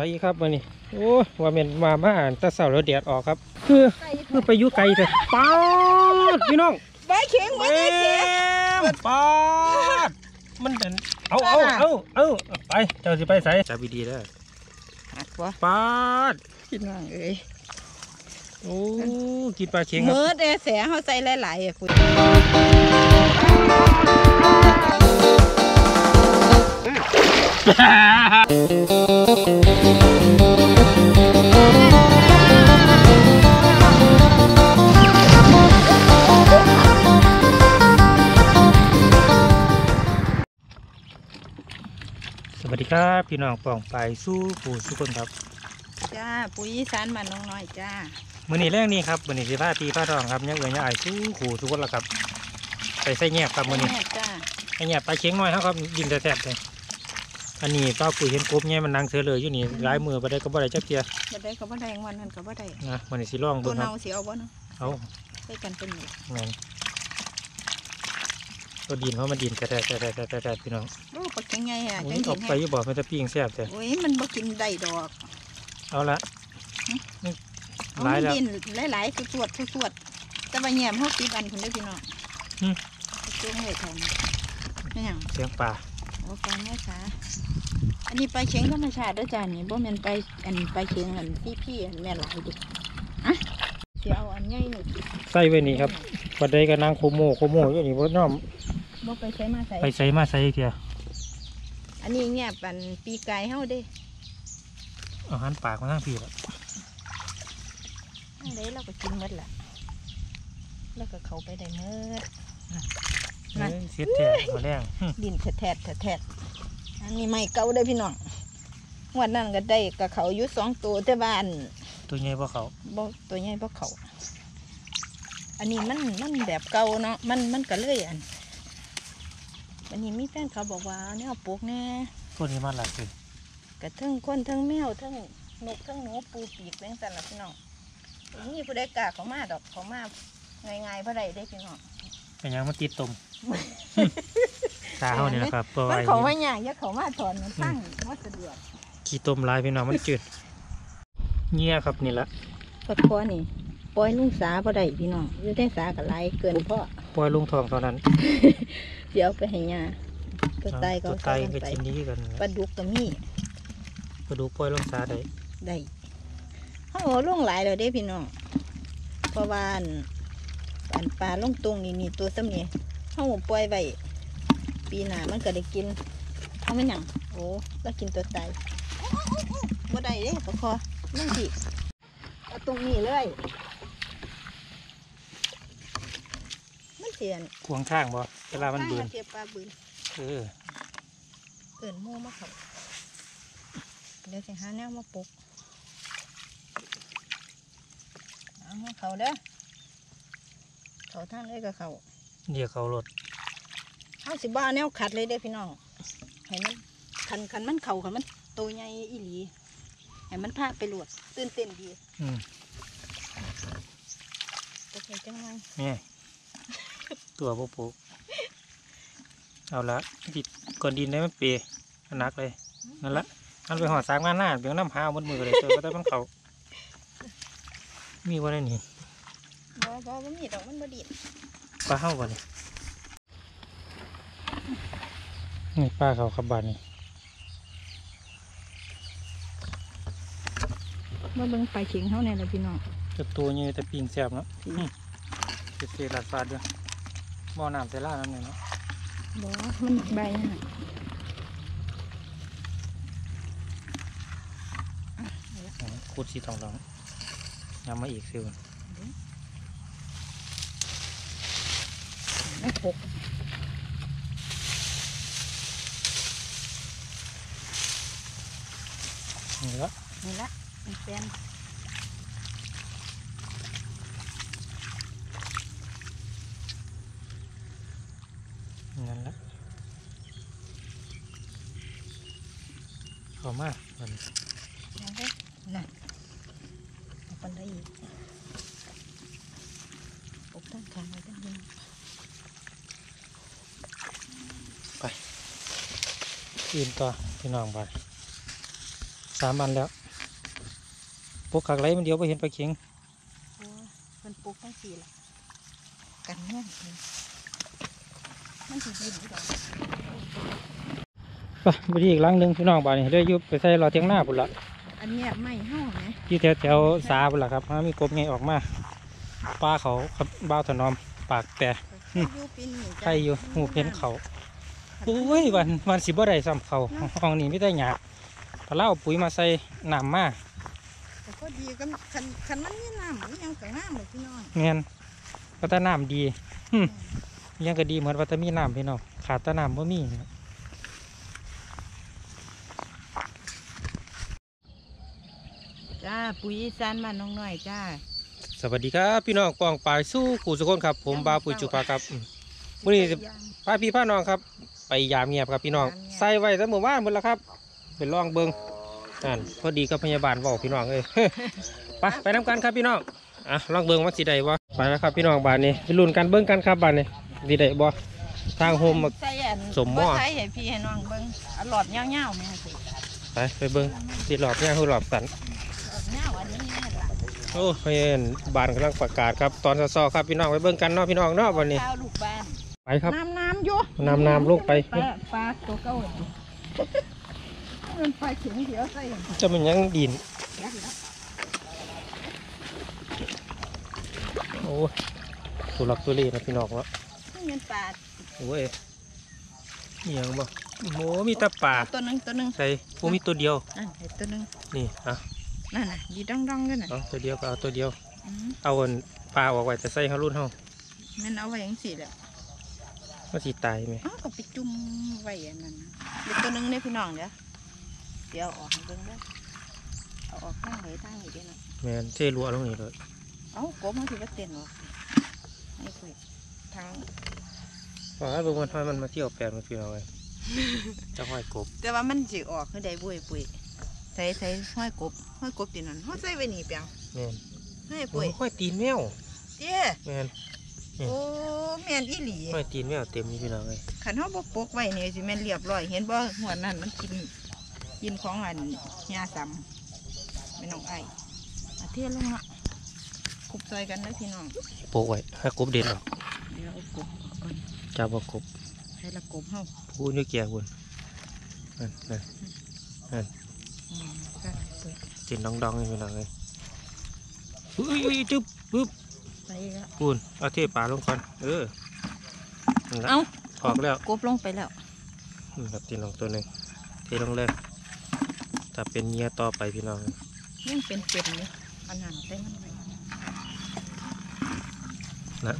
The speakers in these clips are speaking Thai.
ไปอีกครับวันนี้โอ้ยว่าเป็นมามาอ่านแตะเสาแล้วแดดออกครับ คือคือไปอยุ่ไกลเถอะป๊าดพี่น้องใบเข็งใบแม่เข็งมป๊าดมันเป็นเอาเอาเอาเอาไปเจ้าสิไปใส่จับดีๆเด้อหักวะป๊าดพี่น้องเอ้ยโอ้กินปลาเค็งครับเมื่อแต่แสเขาใส่หลายๆอะคุณ สวัสดีครับพี่น้องป่องไปสู้ผู้สู้คนครับจ้าปุ๋ยอีสานมานน้องน้อยจ้ามื้อนี้แรงนี้ครับมื้อนี้สิพาพี่พาทองครับยังเอ๋ยยังอายสู้ผู้สู้คนละครับไปใส่แงบครับมื้อนี้แม่จ้าไอ้แงบปลาเค็งน้อยครับครับยิงแซ่บๆเลย อันนี้ป้าปุ๋ยเห็นกบเนี่ยมันนังเสือเลยอยู่นี่หลายมือบ่ได้ก็บ่ได้จักเทียบ่ได้ก็บ่ได้วันนั้นก็บ่ได้นะมื้อนี้สิลองตัเบิ่วงครัเนาบสิเอาบ่เนาะเอาใส่กันเป็นหมดแม่นตัวดินเพราะมันดินแท้ๆๆๆๆพี่น้องโอ้ปักยังไงอะโอ้จัยงเอาเห็นไปให้อยู่บ่มันจะปิ้งแซ่บแต่โอ้ยมันบ่กินได้ดอก เอาละเอาหลายแล้วดินหลายๆคือสวดคือสวดแต่ว่าแยมเฮาติดอันคุณเด้อพี่น้องอืมจุ่มไว้แทนนี่หยังเสียงปลา โอ้ฟังแม่ค่ะอันนี้ไปลาเชียงธรรมชาติเด้วยจ้านี่บ่แม่นไปอันไปลาเชียงอันพี่พี่ๆอันแม่หลายดิอะสิเอาอันใหญ่นี่ใส่ไว้นี่ครับบัดใดก็นั่งโคโมโคโมอยู่นี่บ่น้อมบ่ไปใช้มาใส่ไปใส่มาใส่เทียอันนี้เงียบอันปีกายเฮาเด้เอาหันปากมาทางพี่ละอันใดเราก็กินหมดล่ะแล้วก็เข้าไปได้หมดนั่น เอ้ยเสียดแท้มาแรงหึดินแท้ๆแท้ๆอันนี้ไม่เก่าเด้อพี่น้องงวันนั้นก็ได้กับเขาอยู่สองตัวแต่บ้านตัวใหญ่บ่เขาบ่ตัวใหญ่บ่เขา อันนี้มันมันแบบเก่าเนาะมันมันก็เลยอันอันนี้มีแฟนเขาบอกว่าเนี่ยปลูกแน่ตัวนี้มันหลักเลยกระทั้งคนทั้งแมวทั้งนกทั้งหนูปูปีกแบงสันละพี่น้องนี่ผู้ใดกล้าเขามาดอกเขามาง่ายๆเพราะใดได้พี่น้อง เป็นหยังมันติดตมตาเฮานี่แหละครับตัวมันไอ้เขาไม่ยากอย่าเขามาถอนมันตั้งมันสะดวกขี้ต้มหลายพี่น้องมันจืดเงี้ยครับนี่ละปดคอนี่ปล่อยลุงสาเพราะใดพี่น้องอยู่ได้สากับไรเกินพ่อปล่อยลุงทองเท่านั้นเดี๋ยวไปให้ยาตัวไตก็ตัวเอาไตใส่ลงก็ไปกินดีกันนั่นแหปลาละดุกก็มีกระดูกปล่อยลงสาได้ได้เขาเอาลงหลายเลยเด้พี่น้องเพราะว่าอัน อันปลาลงตรงนี่นี่ตัวสมีเขาปล่อยไว้ปีหน้ามันก็ได้กินเอาไม่หยังโอ้แล้วกินตัวไตบ่ได้เด้ปะคอนั่นสิเอาตรงนี้เลยมันเสียนขวางข้างบ่เวลามันเบื่อเสียปลาบืนเออเกินหมู่มาเขาเดี๋ยวสิหาแนวมาปลุกเอาให้เขาเด้อ เขาทางเลยกับเขาเดี๋ยวเขารถเอาสิบ้าแนวขัดเลยเด้อพี่น้องให้มันคันคันมันเข่าคันมันโตใหญ่อีหลีให้มันพาไปหลวดตื่นเต้นดีอืมตกใจจังไงนี่ตัวโปกๆเอาละติดก่อนดินได้มันเปรมันหนักเลยนั่นละมันไปหอดสางมาหน้าเบี่ยงน้ำหาบนมือเลยเจอก็ได้มันเขามีว่าได้นี่ บ่บ่บ่มีดอกมันบ่ดีดปลาเห่าบ่นี่นี่ปลาเขาขับบานนี่มาเบิ่งไปเฉียงเฮาแน่เลยพี่น้องจะตัวใหญ่แต่ปิงแซ่บเนาะอืมเจ็ดๆหลัดฟาดเดียวบ่อน้ำใส่ล่าน้ำเนี่ยเนาะบ่มันใบน่ะอ๋อคูดสีทองรองยำมาอีกซิว ไม่ปกนี่ละนี่ละมันเป็นนั่นละเข้ามามัน นั่นเด้อนั่นเอาปันได้อีกปกตั้งขางไว้ตั้งเดิน อื่นต่อพี่น้องไปสามอันแล้วปกขักไรมันเดียวไปเห็นปลาเข็งโอ้ยมันปลูกทั้งสี่ละกันแน่นเลยมันสิบินอยู่ดอกไปไปที่อีกหลังหนึ่งพี่น้องบ้านนี่เดี๋ยวอยุบไปใส่รอเทียงหน้าพุ่นละอันเนี้ยไม่เห่าไหมอยู่แถวแถวๆสาพุ่นละครับหามีกบไงออกมาปลาเขาครับบ้าวถนอมปากแต่อืมอยู่ปีนี้จ้ะใครอยู่หูเพ้นเขาโอ้ยวันวันสิบ่ได้ซ้ำเขาห้องนี้ไม่ได้หยาบพอเล่าเอาปุ๋ยมาใส่น้ำมาแต่ก็ดีก็คันคันมันมีน้ำมันยังกับน้ำเลยพี่น้องเงี้ยก็แต่น้ำดีหึยังก็ดีเหมือนว่าจะมีน้ำพี่น้องขาดแต่น้ำบ่มีครับจ้าปุ๋ยอีสานบ้านน้องน้อยจ้าสวัสดีครับ พี่น้องปองปลายสู้ขู่สุกคนครับ ผมบาวปุ๋ยจุภาครับอืมวันนี้พาพี่พาน้องครับ ไปยามเงียบครับพี่น้องยามเงียบใส่ไว้ตั้งหมู่บ้านหมดแล้วครับ เป็นร่องเบิงนั่นพอดีกับพยาบาลบอกพี่น้องเอ้ยไปไปน้ำกันครับพี่น้องอะลองเบิงว่าสิได้บ่ไปแล้วครับพี่น้องบ้านนี้ไปลุ้นกันเบิ้งกันครับบ้านนี้สิได้บ่ทางโฮมมาใส่อันสมหม้อบ่ใส่ให้พี่ให้น้องเบิ่งเอาหลอดยาวๆแม่สิไปไปเบิ้งสิหลอบเนี่ยคือหลอบสันหลอดยาวอันนี้แม่ล่ะโอ้พยานบ้านกำลังประกาศครับตอนซอๆครับพี่น้องไปเบิ้งกันเนาะพี่น้องเนาะวันนี้ข้าวลูกบ้าน ไปครับ น้ำน้ำอยู่น้ำน้ำลงไป ปลาปลาตัวเก่าอะมันปลาเข็งเดียวใส่จะมันยังดินยักษ์แล้วโอ้ยสุรักสุรีนะพี่น้องวะนี่มันปลาโอ้ยนี่ยังบ่โอ้โหมีแตาป่าตัวหนึงตัวหนึงใส่โอ้มีตัวเดียว นั่นเห็นตัวหนึงนี่อะนั่นน่ะยีดองดองๆด้วยน่ะเอาตัวเดียวก็เอาตัวเดียว อืมเอาอันปลาออกไว้แต่ใส่เขารุ่นเฮามันเอาไว้อย่างสี่แหละ ว่าสิตายไหมอ้าวก็ไปจุ่มไว้อันนั้นน่ะเดี๋ยวตัวหนึงเนี่ยพี่น้องเดี๋ยวเดี๋ยวเอาออกให้เบิ่งเด้อเอาออกข้างไหนทางนี้เด้อนะแม่นเทรัวลงนี่เลยเอ้ากบมันถือว่าเต้นวะนี่คุยทางว่าให้เบิ่งมันให้มันมาเที่ยวแปลงมันพี่น้องเลยจะห้อยกบแต่ว่ามันสิออกคือได้บุยปุยใส่ใส่ห้อยกบห้อยกบตีนั่นห้อยใส่ไว้นี่เปียงแม่นห้อยโอ้ปุยยห้อยตีนแมวเตี้ยแม่นอืม โอ้แม่นอีหลีห้อยตีนแมวเต็มนี่พี่น้องเลยขันเฮาบ่ปกไว้นี่สิแม่นเรียบร้อย เห็นบ่หัวนั่นมันกินกินของอันยาซ้ำไม่น้องไอ้อาเทียนลงละคุบใส่กันนะพี่น้องโปะไว้ให้กบเด็ดออกเดี๋ยวเอากบออกก่อนจับเอากบให้ละกบเฮาพูดนี่แก่บุญนั่นนั่นอืมก็เปิดกินดองๆนี่พี่น้องเลยอุ้ยอุ้ยจึ๊บปึ๊บ ไปแล้วปูนเอาเทปลาลงก่อนเออนั่นละเอ้าออกแล้วกบลงไปแล้วนี่ครับตีนลงตัวหนึ่งเทลงแรกถ้าเป็นเงียต่อไปพี่น้องยังเป็นเป็ดอยู่อันนั้นใส่มันไว้นะ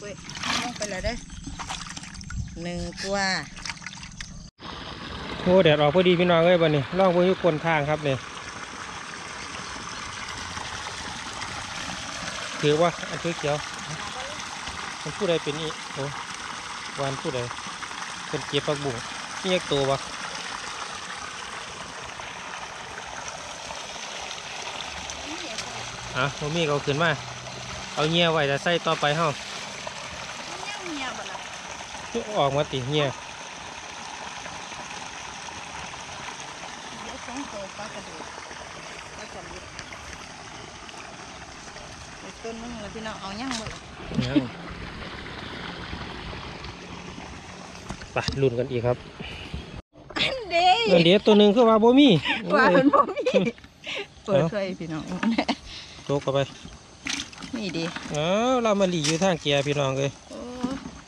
เว้ยลงไปแล้วเด้อหนึ่งตัวโอ้แดดออกพอดีพี่น้องเอ้ยบันนี้ล่องพวกยุคนทางครับเนี่ย ถือว่าอันเขียวๆมันผู้ใดเป็นอีโอ้วันผู้ใดเป็นเก็บปักบุ้งนี่ยักตัววะอะโมมี่ก็เอาขึ้นมา เอาเงียไว้แต่ใส่ต่อไปเฮามันยังเงียบล่ะออกมาติเงียเดี๋ยวสองตัวปลากระโดดปลากระโดดไอ้ ต้นนึงแล้วพี่น้องเอายังหมดยังไปลุ้นกันอีกครับอันเด้เงินเดียวตัวหนึ่งคือว่าบ่มีว่าโอ้ยมันบ่มีเปิดเคยพี่น้องโตกเข้าไปนี่ดิเอ้าเรามาหลีอยู่ทางเกียร์พี่น้องเลยโอ้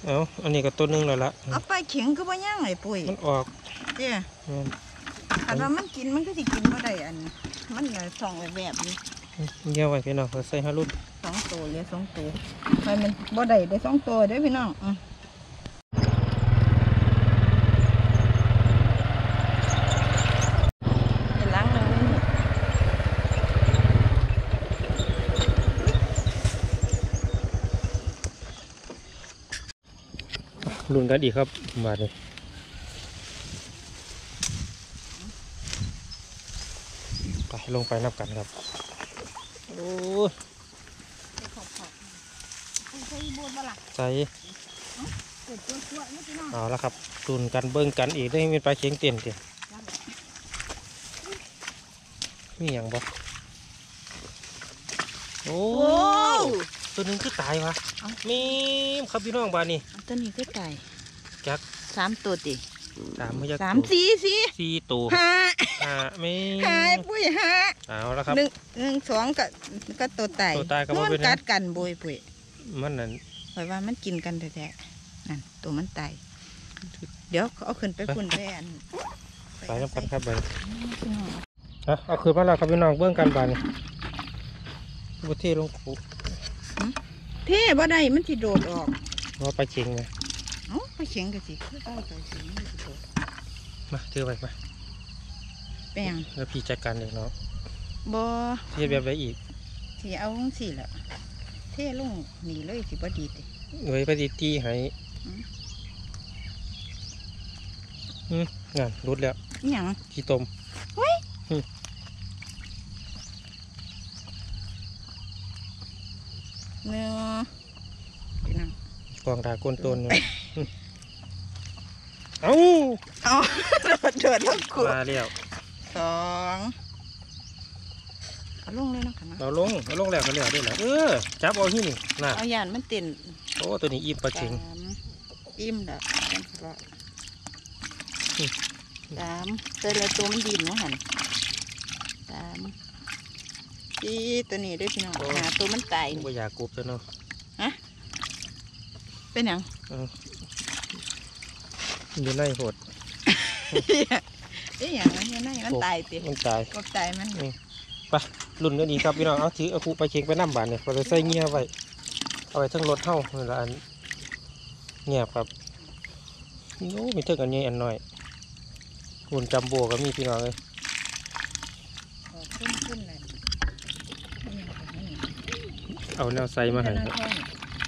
เอ้าอันนี้ก็ตัวหนึ่งแล้วละเอาไปเข็งคือบ่ย่างไอ้ปุ้ยมันออกเจ้แม่นคันว่ามันกินมันก็สิกินบ่ได้อัน มันน่ะส่องไว้แบบนี้เงียไว้พี่น้องเขาใส่ฮารุนสอง ตัวเหลือสองตัวไปมันบ่ได้ได้สองตัวเด้อพี่น้องอืมเห็นหล้างหนึ่งนี่ลุ้นกันอีกครับบาดนี้ไปลงไปนับกันครับ โอ้ย ไปขอบขอบคุณเคยบูดบ่ล่ะ ใส่เกิดตัวตัวนี่พี่น้องเอาละครับลุ้นกันเบิ่งกันอีกได้เป็นปลาเชียงเต็มเต็มมีอย่างบ่โอ้โอ้ตัวหนึงคือตายวะเอ้ามีมครับพี่น้องบ้านนี่อันตัวนี้ก็ตายจักสามตัวติสามมือยักษ์สามสี่สี่สี่ตัวห้าห้าไม่ห้าปุ้ยห้าเอาแล้วครับหนึ่งหนึ่งสองก็ก็ตัวตายตัวตายก็บ่มัเป็นหยังกัดกันบุยปุ้ยมันนั่น เพราะว่ามันกินกันแท้ๆนั่นตัวมันตายเดี๋ยวเอาขึ้นไปพุ่นไปอันสายน้ำกันครับไปพี่น้องอะเอาคืนมาแล้วครับพี่น้องเบื้องกันบานบุเทลงคูเท่บ่ได้มันสิโดดออกว่าไปเชียงเลยเอ้าไปเฉียงกันสิคือเอาไปเฉียงมันสิโดดมาเจอไปมาแป้งแล้วพี่จัดการเองเนาะบ่เทียบแบบไรอีกสิเอาจังซี่แหละ เท่ลงนี่เลยสิบ่ดีติเงยไปตีตีให้อืมอืมงานรุดแล้วอิหยังขี้ต้มหนึ่งพี่น้องกองดาก้นต้นเนี่ยอืมเอ้า เอาโดดโดดแล้วกูมาแล้วสอง เอาลงเลยเนาะค่ะนะเราลงเราลงแล้วก็แล้วได้แล้วเออจับเอาที่นี่น่ะเอายานมันเต้นโอ้ตัวนี้อิ่มปลาเชียงสามอิ่มละจังสิละอืมสามเจอแล้วตัวมันดินเนาะหันสามสี่ตัวนี้เด้วยพี่น้องหาตัวมันตายนี่ว่าอยากกบจะเนาะเป็นหยังอยู่ในโหดเอ๊ะอย่างนั้นยังไงมันตายติมันตายกบตายมัน ไป รุ่นกันอีกครับพี่น้องเอาถือเอาคูไปเชียงไปน้ำบานเนี่ยเราจะใส่เงี้ยไว้เอาไว้ทั้งรถเท่านี่ละอันเงียบครับโอ้มีเท่ากันเงี้ยอันน้อยหุ่นจัมโบก็มีพี่น้องเลยเอาแนวใส่มาให้ธนาครับ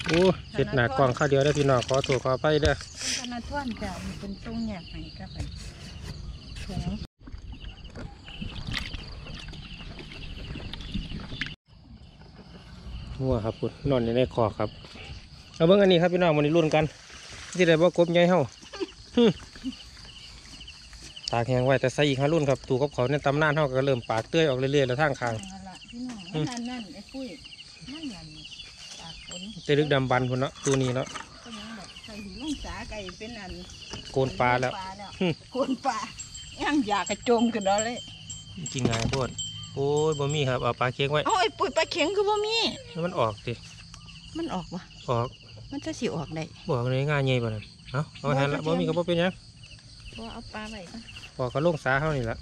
โอ้เห็ดหนากล่องข้าวเดียวได้พี่น้องขอตัวขอไปเด้อธนาธรจะเป็นทรงแยกให้กับไปถุง หัวครับคุณนอนอยู่ในคอกครับ เอาเบิ้งอันนี้ครับพี่น้องมันนี้รุ่นกันที่ได้บ่กบใหญ่เฮาฮึตากแห้งไว้แต่ใส่อีกห้ารุ่นครับตูกับเขาในตำนานเฮาก็เริ่มปากเตื้อยออกเรื่อยๆแล้วทางคางเอาละพี่น้องมันนั่นนั่นไอ้ปุ้ยมันนั่นปากฝนเตลึกดำบันพุ่นเนาะตัวนี้เนาะก็ยังแบบใส่หิลุงสาไก่เป็นอันโกนปลาแล้วหึโกนปลายังอยากกระโจมกันแล้วเลยจริงไงพวด โอ้ยบ่มีครับเอาปลาเค็งไว้เอ้าไอ้ปุ้ยปลาเข็งคือบ่มีให้มันออกดิมันออกวะออกมันจะสิออกได้บอกเลยง่ายใหญ่บ่นั่นเอาเอาหันละบ่มีก็บ่เป็นหยังเพราะว่าเอาปลาไว้ก่อนออกก็ลงสาเฮานี่ละ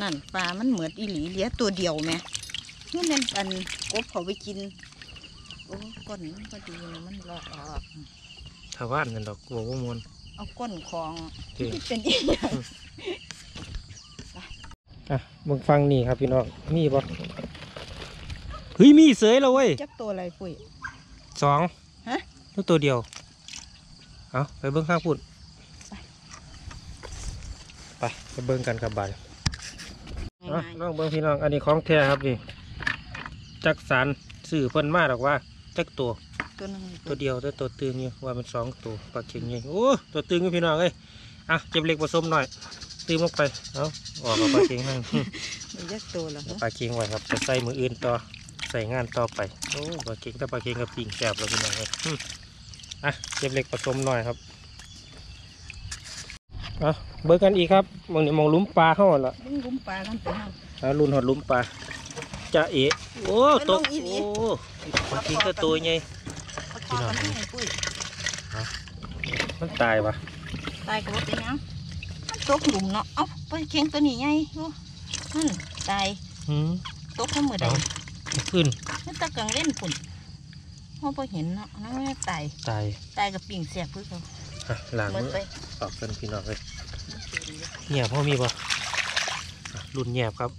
นั่นปลามันเหมือนอีหลีเหลี้ยตัวเดียวแม่นี่นั่นอันกบเขาไปกินโอ้ก้นมันก็ดีนะมันลอกออกถ้าว่านนั่นดอกบ่บ่มวน เอาก้นของจริงที่เป็นอีหยังอะเบิ่งฟังนี่ครับพี่น้องมีบ่เฮ้ยมีเสยแล้วเว้ยจักตัวอะไรปุ้ยสองฮะตัวตัวเดียวเอาไปเบิ่งข้างพุ่นไปไปไปเบิ่งกันกับบาดง่อะายลองเบิ่งพี่น้องอันนี้ของแท้ครับนี่จักสารสื่อเพิ่นมาดอกว่าจักตัวๆ ตัวหนึงตัวเดียวแต่ตัวตึงอยู่ว่ามันสองตัวปลาเข็งใหญ่โอ้ตัวตึงอยู่พี่น้องเอ้ยอะเก็บเหล็กผสมหน่อยตึงลงไปเอาออกกับปลาเข็งนั่งมีจักตัวแล้วปลาเข็งไว้ครับจะใส่มืออื่นต่อใส่งานต่อไปโอ้ปลาเข็งถ้าปลาเข็งกับปิ่งแสบแล้วพี่น้องเอ้ยอืมอะเก็บเหล็กผสมหน่อยครับอะเบิกกันอีกครับมองนี่มองหลุมปลาเข้าหั่นละเบิ่งหลุมปลากันไปเฮาอะรุ่นหอดหลุมปลาจะเอะโอ้ไปตลกงอีหลี โอ้ปลาเข็งก็ตัวใหญ่ เอาคอกันให้ปุ้ยมันตายปะตายก็บ่เป็นหยังมันตกหลุมเนาะเอ้าปลาเข็งตัวนี้ใหญ่โอ้นั่นตายหืมตกทั้งมือใดเอาขึ้นมันตะกังเล่นปุ่นเฮาบ่เห็นเนาะนั่นแม่ตายตายตายกับปิ่งเสียบคือเขาอะหลังเบิดมือไปออกกันพี่น้องเลยเงียบพ่อมีปะอะรุ่นเงียบครับ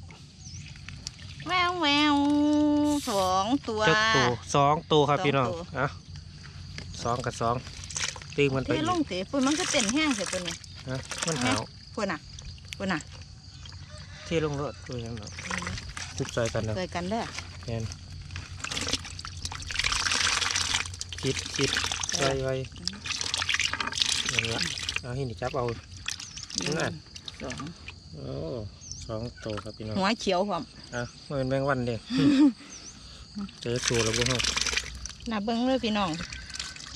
แววแววสองตัวเจ้าตัวสองตัวครับสองพี่น้องตัวอะส องกับสองตีมันไปเทอีกลงเตะปุ่นมันก็เต้นแห้งเสียตัวนี้นะมันหาวปุ่นน่ะปุ่นน่ะเทลงรถตัวยังเนาะทุบใจกันนะเคยกันเด้อแมนคิดคิดไว้ไว้อย่างละเอาให้นี่จับเอานั่นสองโอ้สองตัวครับพี่น้องหัวเขียวพร้อมอะมันเป็นแมงวันเด้เจอตัวแล้วบุ้งน่าเบิ่งเลยพี่น้อง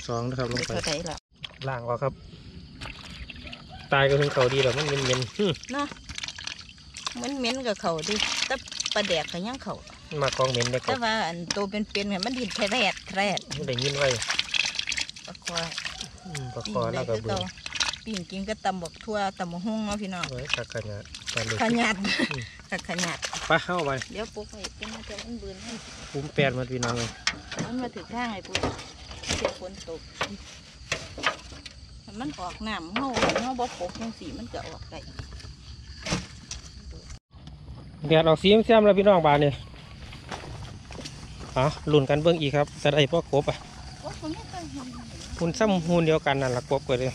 สองนะครับลงเป็นไปเท่าไหร่ละล่างออกครับ ตายก็ถึงเขาดีแล้วมันเหม็นๆหึเนาะมันเหม็นกับเขาดิแต่ปลาแดกก็ยังเขามันมากองเหม็นได้ก่อแต่นว่าอันโตเป็นๆเนี่ยมันดินแทรดแทรดมันได้ยินไว้ปลาคออืมประปิ้คงอได้แล้วก็คือเบื่อเก่าปิ้งกินก็ตำบักทั่วตำบักหุ่งเนาะพี่น้องไว้ขักขยะตอนเด็กขยัดอืมกัขยัดไปเข้าไป เดี๋ยวปุ๊กไปเป็นมาจะมันเบืนให้ปุ้มแปดมาพี่น้องเลยมันมาถึงข้างไอ้ปุ๊ก เสียฝนตกถ้ามันออกน้ำเฮาเฮาบ่ปกจังสีมันจะออกได้แดดออกสีเสียมๆแล้วพี่น้องบานเนี่ยอะลุ่นกันเบื้องอีกครับจะได้พ่อกบอะโอ้ยมันไม่เคยเห็นเลยหุ่นซ้ำหุ่นเดียวกันนั่นละกบก็เลย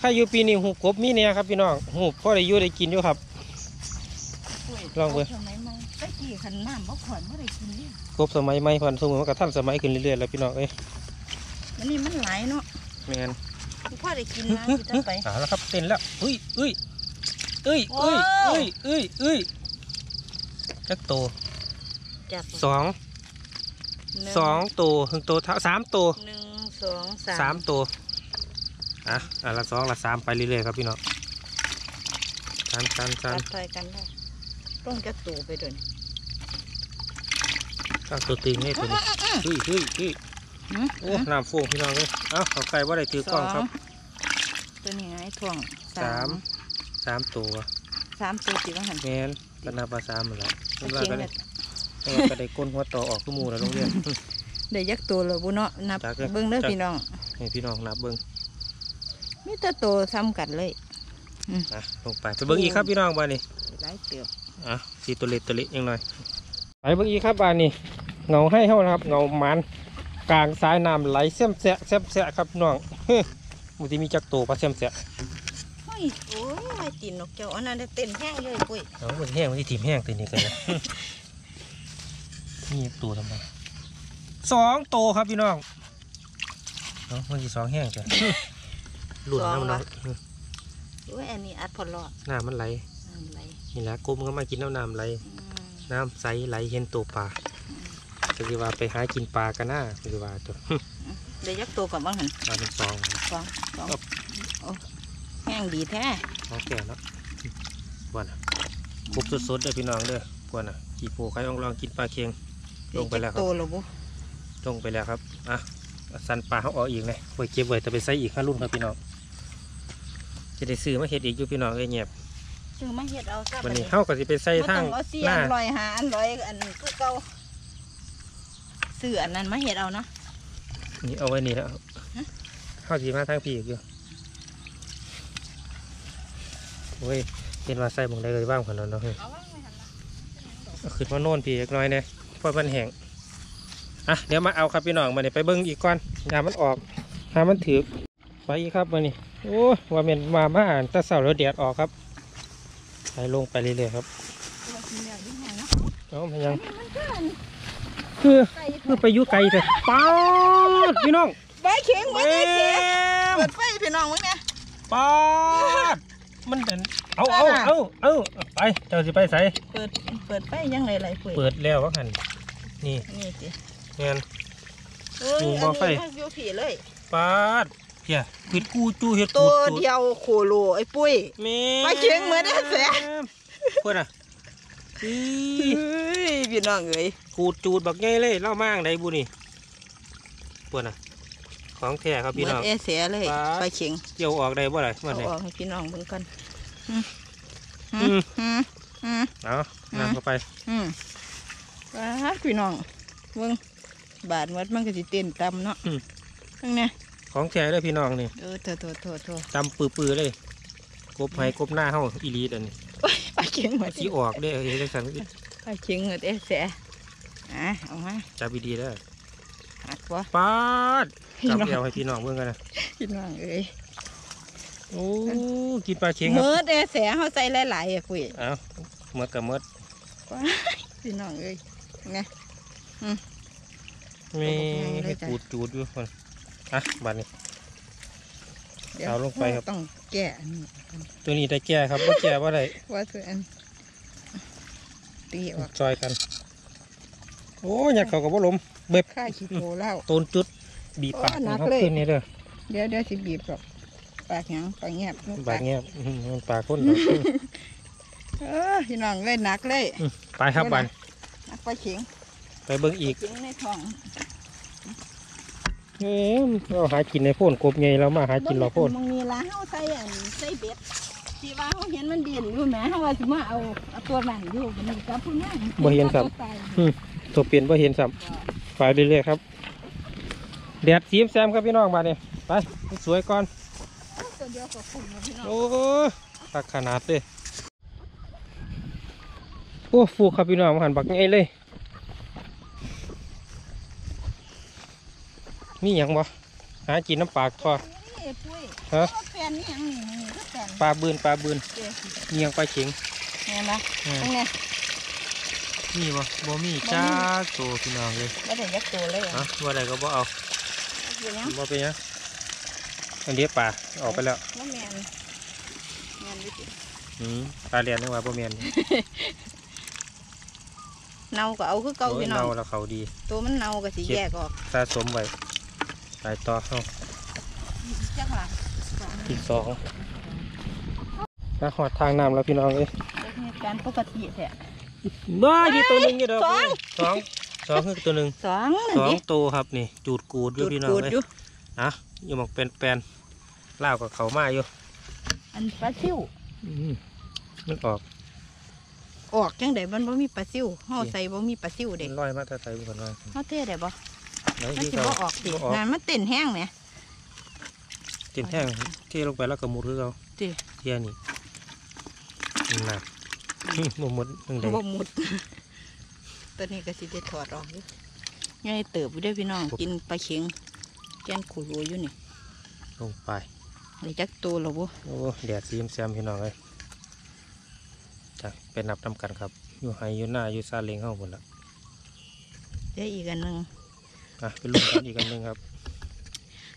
ถ้าอยู่ปีนี้หูกบมีเนี่ยครับพี่น้องหูพ่อได้อยู่ได้กินอยู่ครับลองเบิ่งทำไมไม่ตะกี้ขันน้ำบ่ขอนบ่ได้กินเนี่ยกบสมัยใหม่พันธุ์สมุนมันก็ทันสมัยขึ้นเรื่อยๆแล้วพี่น้องเอ้ย มันนี่มันหลายเนาะแมนพ่อได้กินนะที่จะไปหาแล้วครับเต้นแล้วเอ้ยเอ้ยเอ้ยเอ้ยเอ้ยเอ้ยเอ้ยจักโตจับสองหนึ่สองโตถึงโตเท่าสามโตหนึ่งสองสามสามโตอะอันละสองละสามไปเรื่อยๆครับพี่น้องชันชันชันตัดไปกันได้ต้องจะตูไปด้วยตั้งตัวตึงให้ตัวนี้เฮ้ยเฮ้ยเฮ้ยหืม โอ้น้ำโฟงพี่น้องเลยเอ้าเขาใครว่าได้ถือกล้องครับสตัวนี้ไงถ่วงสามสามตัวสามตัวสิว่าหันแมนปนาปลาสามหมดแล้วโอมันเคว่ากันเลเลยยก็ได้ก้นหัวต่อออกทุกหมูแล้วโรงเรียนได้ยักตัวเลยบุเนาะนับจักเลยเบิ้งเด้อจักพี่น้องให้พี่น้องนับเบิ้งมีแต่โตวซ้ำกันเลยอะลงไปไปเบิ้งอีกครับพี่น้องบ้านนี้หลายเติบอะสีตัวเล็กตัวเล็กยังหน่อยไปเบิ้งอีกครับบ้านนี้เงาให้เท่านะครับเงามัน กลางสายน้ำไหลเสียมแสะเสียมแสะครับพี่น้องเฮ้ยมันจะมีจักโตปลาเสียมแสะเฮ้ยโอ้ยตีนนกเจ้าอันนั้นได้เต้นแห้งเลยปุ้ยเอามันแห้งมันที่ถีมแห้งตัวนี้กันนะนี่ตัวทำไมสองโตครับพี่น้องเนาะมันจะสองแห้งจ้ะหลุดน้ำเนาะโอ้ยอันนี้อัดพอลอดน้ำมันไหลอะไรนี่แหละกบมันก็มากินน้ำน้ำไหลอืมน้ำใสไหลเห็นตัวปลา จะคือว่าไปหากินปลากันหน้าคือว่าตัวได้ยักตัวกับบ้างหันปลาเป็นซองสองสองโอ้แห้งดีแท้เขาแก่เนาะกวนอะกบสดๆเด้อพี่น้องเด้อกวนอะขี่โผใครลองลองกินปลาเค็งลงไปแล้วครับโตแล้วบุลงไปแล้วครับอะสันปลาเขาออกอีกเลยไว้เก็บไว้แต่ไปใส่อีกข้ารุ่นครับพี่น้องจะได้ซื้อมาเห็ดอีกอยู่พี่น้องเอ้ยเงียบซื้อมาเฮ็ดเอาซะวันนี้เฮาก็สิไปใส่บ่ทาต้งองเอาเสียหน้าอันลอยหาอันลอยอันคือเก่า ซื้ออันนั้นมาเฮ็ดเอาเนาะนี่เอาไว้นี่แล้วฮะเฮาสิมาทางพี่อีกอยู่โอ้ยเห็นว่าใส่หมองได้เลยบ้างขนาดนั้นเนาะเฮ้ยเอาไว้ไม่หันละเอาขึ้นมาโน่นพี่เล็กน้อยเนี่ยเพราะมันแห้งอะเดี๋ยวมาเอาครับพี่น้องมาเนี่ยไปเบิ้งอีกก่อนยามันออกหามันถือไปอีกครับมานี่โอ้ยว่าเป็นมามาอ่านแตะเสาแล้วแดดออกครับไปลงไปเรื่อยๆครับตัวกินแล้วยิ่งแห้งเนาะเอามันยังมันก็อัน คือไก่คือไปอยุไกลแต่ป๊าดพี่น้องใบเข็งแมบ่ได้เข็งมเปิดไฟพี่น้องมึงเนี่ยป๊าดมันเป็นเอาเอาเอาเอาไปเจ้าสิไปใส่เปิดเปิดไฟยังไงไรปุ๋ยเปิดแล้วว่าหันนี่นี่สิเงี้ยเอ้ยดูอันบ่ไฟนี้มันอยู่ผีเลยป๊าดเพียเห็ดกูจูเห็ดตักูวจูเดียวโคโลไอ้ปุ้ยแม่ไปเคียงเหมือนได้แสะเพื่อนอะ อีเฮ้ยพี่น้องเอ้ยขูดจูดบักไงเลยเล่ามั่งได้บุนี่เพื่อนอะของแท้ครับเหพี่มือนน้องเอเสียเลยปาดไปเข็งเกี่ยวออกได้บ่ไรเมื่อเอาไหร่ออกให้พี่น้องเบิ่งกันอืมอืมอืมอืมเอาน้ำเข้าไปอืมว้าพี่น้องเบิ่งบาดมัดมันก็สิเต้นตำเนาะทั้งเนี้ยของแท้เลยพี่น้องนี่เออโถโถโถโถตำปื้อๆเลยกบไห้กบหน้าเฮาอีหลีอัน นี้ไปเข็งหมดสีออกได้อเฮ้ยจังสันไปเข็งหมดเอเสียอะเอามาจับดีๆแล้วหักบ่ป๊าดพี่จับน้องเอวให้พี่น้องเบิ่งกันนะพี่น้องเอ้ยโอ้กินปลาเค็งคเมืรับอเอเสียเขาใส่หลายๆอะปุ้ยเอาเมดกับเมดพี่น้องเอ้ยไงมีเอาบอกไงเลยให้จ้ะจูดจูดอยู่คนอะบัดนี้เดี๋ยวเอาลงไปครับต้อง แก้อันนี้ตัวนี้ได้แก่ครับว่าแก่ว่าได้ว่าตัวอันตีออกจอยกัน โอ้ยยัดเขากับว่าลมเบ็บค่าขี้โคเหล้าต้นจุด บีบปากโอ้หนักเขาเลยขึ้นนี่เด้อเดี๋ยวเดี๋ยวสิบีบหรอกปากหยังปากเงียบบาดเงี้ยอื้อหือมันปากคนดอกเออพี่น้องเลยหนักเลยอื้อไปครับบันหนักไปเฉียงไปเบิ่งอีกเฉียงในท้อง เอ้ยเราหากินในโพ่นกบไงเรามาหากินเราโพ่นมึงมีละเฮาใส่อันใส่เบ็ดที่ว่าเฮาเห็นมันเดียนอยู่แหมเฮาว่าสิมาเอาเอาตัวมันอยู่มันนี่กับผู้นั้นบ่เห็นครับตายตัวเปลี่ยนว่าเห็นซ้ำไปเรื่อยๆครับแดดสีมแซมครับพี่น้องมาเนี่ยไปสวยก่อนตัวเดียวก็คุ้มนะพี่น้องโอ้ตักขนาดเลยโอ้ฟูครับพี่น้องมาหันบักไงเลย มีหยังบ่หากินน้ำปากทอนี่ปุ้ยฮะแฟนนี่ยังนี่นี่ก็แฟนปลาบืนปลาบืนเจ้เงียงปลาเข็งเห็นไหมอืมตรงนี้มีบ่บ่มีจ้าโตพี่น้องเลยไม่ได้ยักตัวเลยฮะว่าอะไรก็บ่เอาอยู่ยังบ่เป็นหยังอันนี้ปลาออกไปแล้วน้ำแมนแมนวิจิอืมปลาเรียนนึกว่าบ่แม่นเน่าก็เอาคือเก่าโอ้ยพี่น้อเน่างแล้วเขาดี ตัวมันเน่าก็สิแยกออกสะสมไว้ ไปต่อเข้าจักหลังอีกสองมาหอดทางน้ำแล้วพี่น้องเอ้ยเหตุการณ์ปกติแท้บ้าที่ตัวหนึ่งอยู่ดอกสองสองสองคือตัวหนึ่งสองนั่นสองดิตัวครับนี่ จูดกูดอยู่จุดพี่น้องกูดเอ้ยอยู่อะอยู่หมองเป็นแปลนเล่าวกับเขามาอยู่ อันปลาซิวอืมมันออก ออกจังไดมันบ่มีปลาซิวเฮาใส่บ่มีปลาซิวเด้มันลอยมาแต่ไทยบุญว่าเฮาเทได้บ่ ไหนมันที่สิเขาบ่ออกสิบ่ออกงานมันเต้นแห้งแหมตินแห้งเทลงไปแล้วก็มุดคือเขาติ เทียนี่หนักบ่หมดนึงใดบ่หมด ตัวนี้ก็สิได้ถอดออกอยู่ยังไงเติบอยู่เด้อพี่น้องกินปลาเข็งแกนขู่รัวอยู่นี่ลงไป ได้จักตัวแล้วบ่โอ้แดดซีมแซมพี่น้องเลยจ้ะไปนับนำกันครับ อยู่ไฮอยู่หน้าอยู่ซาเล้งเข้าหมดละเดี๋ยวอีกอันหนึง อะไปลุ้นกันอีกอันหนึงครับ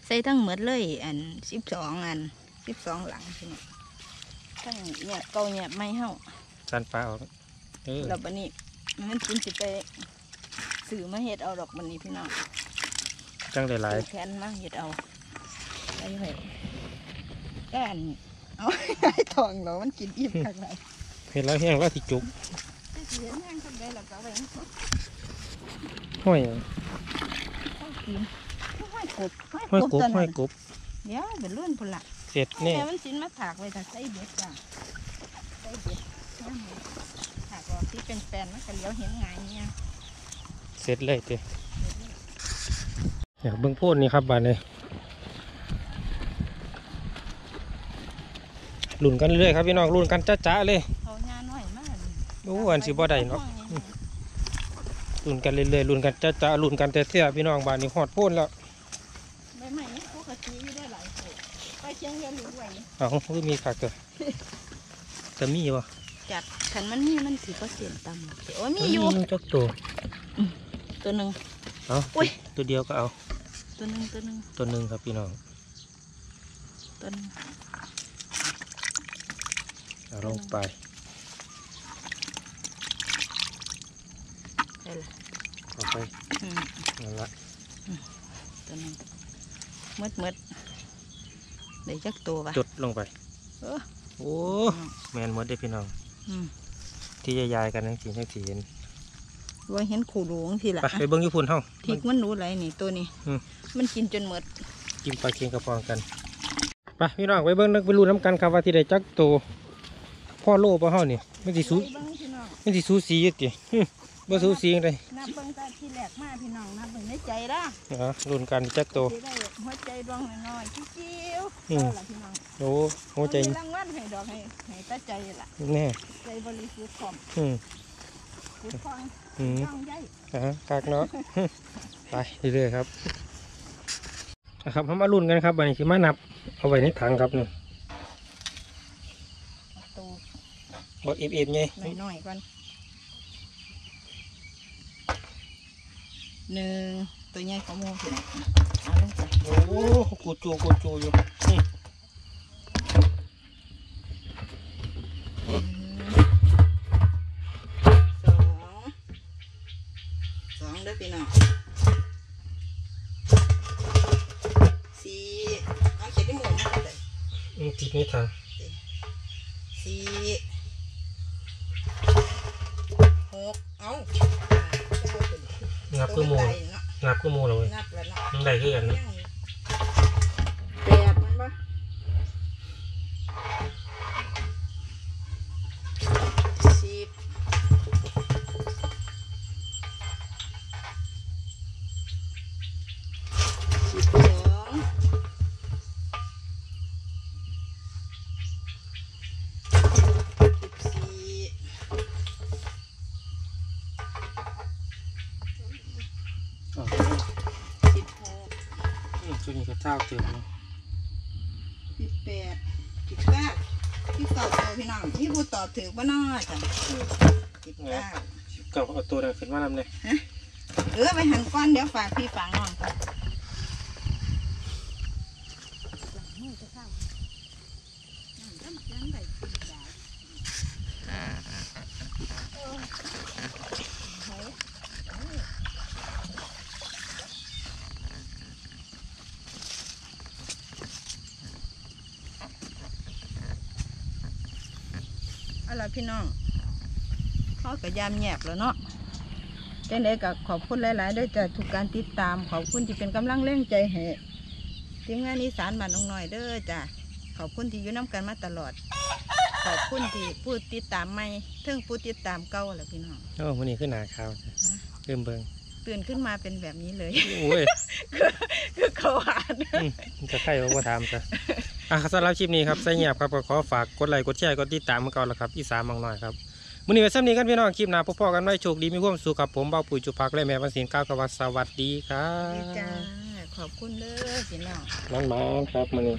ใส่ทั้งหมดเลย อัน12อัน12หลังพี่น้องทั้งเนี่ยเก่าเนี่ยไม่เฮาสันปลาออกเออแล้วบัดนี้มันกินสิไปซื้อมาเฮ็ดเอาดอกบัดนี้พี่น้องจังหลายซื้อแทนมาเฮ็ดเอาไปไว้ก็อันเอาไอ้ทองเรามันกินอิ่มคักหลายๆเห็นแล้วแห้งแล้วที่จุกแต่สิ เห็นแห้งทำได้แล้วก็เอาไว้ให้เขาห้อยเขากินห้อยกบห้อยกบตัวนั้นห้อยกบเดี๋ยวเป็นรุ่นพุ่นละเสร็จแน่แต่มันสินมาถากไว้ถ้าใส่เบ็ดจ้ะใส่เบ็ดย่างเลยถากออกที่เป็นแฟนมันก็เลี้ยวเห็นไงายเนี่ยเสร็จเลยเต้อยากเบิ่งโพูดนี่ครับบานเลยลุ่นกันเรื่อยๆครับพี่น้องลุ่นกันจ้าๆเลยเอาหญ้าน้อยมากโอ้อันสิบ่ได้เนาะ ลุ่นกันเรื่อยๆลุ่นกันจ้าๆลุ่นกันแต่เสียพี่น้องบานนี้หอดโพูดแล้วใบไม้นี่ปกติอยู่ได้หลายตัวไปเชียงเรียนหรือไหวเอาคือมีคักเถอะแต่มีวะจัดขันมันมีมันสีก็เสียนต่ำโอ้ยมีอยู่จักตัวตัวหนึ่งเอาอุ๊ยตัวเดียวก็เอา ตัวหนึ่งตัวหนึ่งตัวหนึ่งครับพี่น้องตัวหนึ่งเอาลงไป ช่ละเอาไปอืมนั่นละตัวหนึ่งมืดมืดได้จักตัวปะจดลงไปเออโอ้แมนหมดได้อพี่น้องอืมที่ยายๆกันทั้งสี่ทั้งสี่เห็นว่าเห็นขู่หลวงทีละไปไปเบิ้งญี่ปุ่นเฮ้าทิกมันรู้ไรนี่ตัวนี้อืมมันกินจนหมดกินปลาเค็งกระปองกันไปพี่น้องไปเบิ้งนักไปรู้น้ำกันครับว่าที่ใดจักโตวพ่อโลป่ะเฮานี่ไม่สิสูไปเบิ่งพี่น้องไม่สิสูสีอยู่ติหึ บ่สูสีจังไดนับเบิ่งตาที่แหลกมาพี่น้องนับเบิ่งในใจละอ๋อรุ่นกันจักโตวสิได้หัวใจดวงน้อยๆจิ้วๆอืมเอาล่ะพี่น้องโอ้หัวใจมีรางวัลให้ดอกให้ให้ตาใจล่ะแน่ใจบริสุทธิ์ของอืมพุทธฟังอืมย่องใหญ่อ่าคักเนาะไปเรื่อยๆครับนะครับเรามาลุ้นกันครับวันนี้คือมานับ เอาไว้ในถังครับนี่เอาตูบอกเอฟเอฟไงน้อยๆก่อน หนึ่งตัวใหญ่ก็มูสิเอาลงไปโอ้กูจูกูจูอยู่สองสองเด้อพี่น้องสี่เอาเขียนที่หมูมาเลยอืมติดในทาง เนาะงับคือหมูเลยเว้ยนับแล้วเนาะมันได้คือกันนะแปดมันปะสิบสิบสองสิบสี่อ๋อ สิบหกอืมชุดนี้ก็เท่าเติมเนาะสิบแปดสิบเก้าสิบเก้าตัวพี่น้องนี่ผู้ตอบถือบ่น้อยจ้ะสิบเก้าเก่าเอาตัวนั้นขึ้นมานำเลยเออไปหันก้อนเดี๋ยวฝากพี่ฝากน้องก่อนเอาล่ะ พี่น้องเขาก็ยามแยบแล้วเนาะจังไดก็ขอบคุณหลายๆด้วยจ้ะทุกการติดตามขอบคุณที่เป็นกำลังแรงใจให้ทีมงานอีสานบ้านน้องน้อยเด้อจ้ะขอบคุณที่อยู่น้กันมาตลอด ขอบคุณที่ผู้ติดตามใหม่เทิงผู้ติดตามเก่าแหละพี่น้องโอ้วันนี้ขึ้นหนาขาวจ้ะฮะเริ่มเบิ่งตื่นขึ้นมาเป็นแบบนี้เลย โอ้ยคือเขาหาน อืมมันจะใครว่าบ่ถามจ้ะ อะสำหรับคลิปนี้ครับใส่เงียบครับก็ขอฝากกดไลค์กดแชร์กดติดตามมาก่อนละครับอีสานบางหน่อยครับมื้อนี้ไว้ซ้ำนี้กันพี่น้องคลิปหน้าพบพอกันไว้โชคดีมีความสุขครับผมเบาปุ๋ยจุพักและแม่วันศิลป์ก้าวกวัดสวัสดีครัดีบจ้าขอบคุณเด้อพี่น้องน้องมาครับมื้อนี้